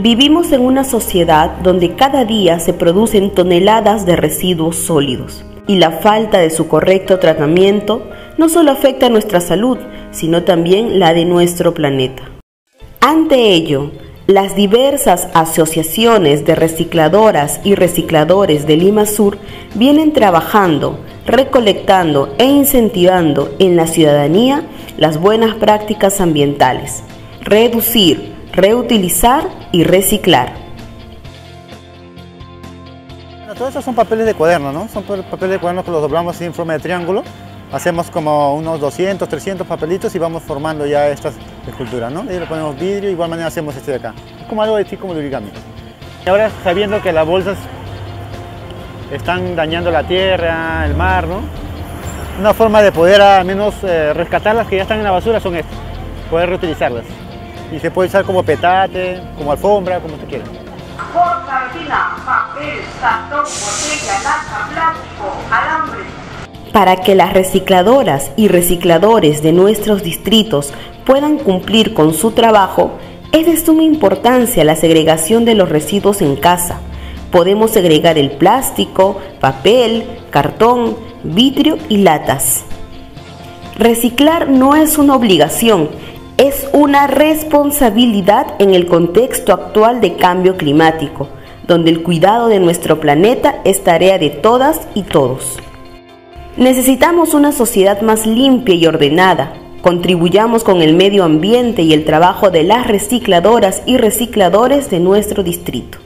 Vivimos en una sociedad donde cada día se producen toneladas de residuos sólidos y la falta de su correcto tratamiento no solo afecta nuestra salud, sino también la de nuestro planeta. Ante ello, las diversas asociaciones de recicladoras y recicladores de Lima Sur vienen trabajando, recolectando e incentivando en la ciudadanía las buenas prácticas ambientales, reducir, reutilizar y reciclar. Bueno, todos esos son papeles de cuaderno, ¿no? Son papeles de cuaderno que los doblamos en forma de triángulo. Hacemos como unos 200, 300 papelitos y vamos formando ya estas esculturas, ¿no? Y le ponemos vidrio, igual manera hacemos este de acá. Es como algo tipo como de origami. Y ahora sabiendo que las bolsas están dañando la tierra, el mar, ¿no? Una forma de poder al menos eh, rescatar las que ya están en la basura son estas, poder reutilizarlas y se puede usar como petate, como alfombra, como usted quiera. papel, botella, lata, plástico, alambre. Para que las recicladoras y recicladores de nuestros distritos puedan cumplir con su trabajo, es de suma importancia la segregación de los residuos en casa. Podemos segregar el plástico, papel, cartón, vidrio y latas. Reciclar no es una obligación, es una responsabilidad en el contexto actual de cambio climático, donde el cuidado de nuestro planeta es tarea de todas y todos. Necesitamos una sociedad más limpia y ordenada. Contribuyamos con el medio ambiente y el trabajo de las recicladoras y recicladores de nuestro distrito.